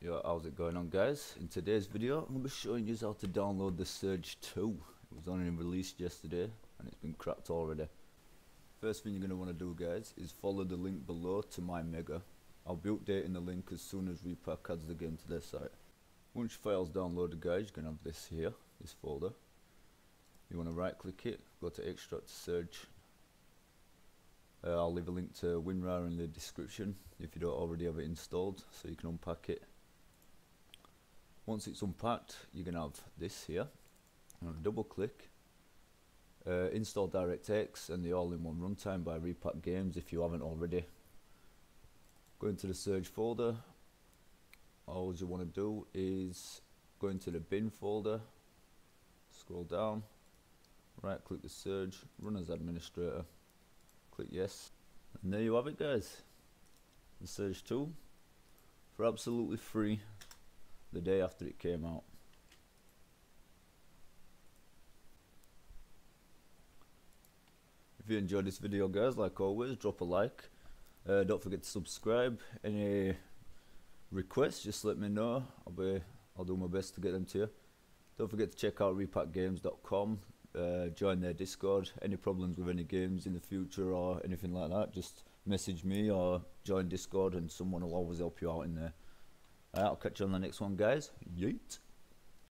Yo, how's it going on guys? In today's video, I'm going to be showing you how to download the Surge 2. It was only released yesterday, and it's been cracked already. First thing you're going to want to do guys, is follow the link below to my Mega. I'll be updating the link as soon as Repack adds the game to their site. Once your file's downloaded guys, you're going to have this here, this folder. You want to right click it, go to Extract Surge. Uh, I'll leave a link to WinRAR in the description if you don't already have it installed, so you can unpack it once it's unpacked, you're to have this here. Double click. Uh, install DirectX and the all-in-one runtime by Repack Games if you haven't already. Go into the Surge folder. All you want to do is go into the bin folder, scroll down, right click the Surge, run as administrator, click yes. And there you have it guys. The Surge 2 for absolutely free the day after it came out. If you enjoyed this video guys, like always, drop a like. Uh, don't forget to subscribe. Any requests, just let me know. I'll be, I'll do my best to get them to you. Don't forget to check out repackgames.com. Uh, join their Discord. Any problems with any games in the future or anything like that, just message me or join Discord and someone will always help you out in there. I'll catch you on the next one, guys. Yeet.